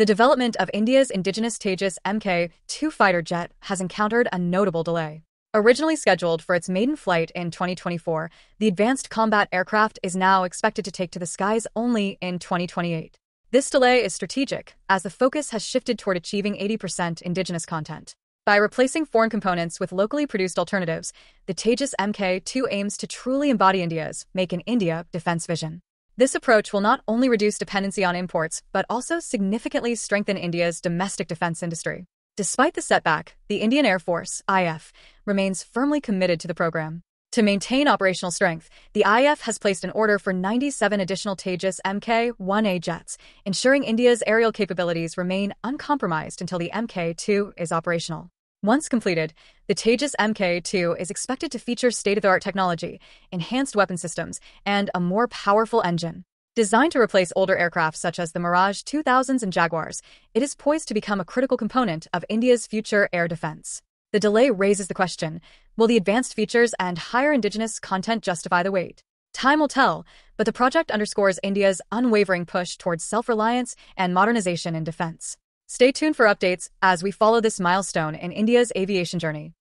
The development of India's indigenous Tejas Mk-2 fighter jet has encountered a notable delay. Originally scheduled for its maiden flight in 2024, the advanced combat aircraft is now expected to take to the skies only in 2028. This delay is strategic, as the focus has shifted toward achieving 80% indigenous content. By replacing foreign components with locally produced alternatives, the Tejas Mk2 aims to truly embody India's Make in India defense vision. This approach will not only reduce dependency on imports, but also significantly strengthen India's domestic defense industry. Despite the setback, the Indian Air Force, IF, remains firmly committed to the program. To maintain operational strength, the IF has placed an order for 97 additional Tejas Mk-1A jets, ensuring India's aerial capabilities remain uncompromised until the Mk-2 is operational. Once completed, the Tejas Mk-2 is expected to feature state-of-the-art technology, enhanced weapon systems, and a more powerful engine. Designed to replace older aircraft such as the Mirage 2000s and Jaguars, it is poised to become a critical component of India's future air defense. The delay raises the question, will the advanced features and higher indigenous content justify the wait? Time will tell, but the project underscores India's unwavering push towards self-reliance and modernization in defense. Stay tuned for updates as we follow this milestone in India's aviation journey.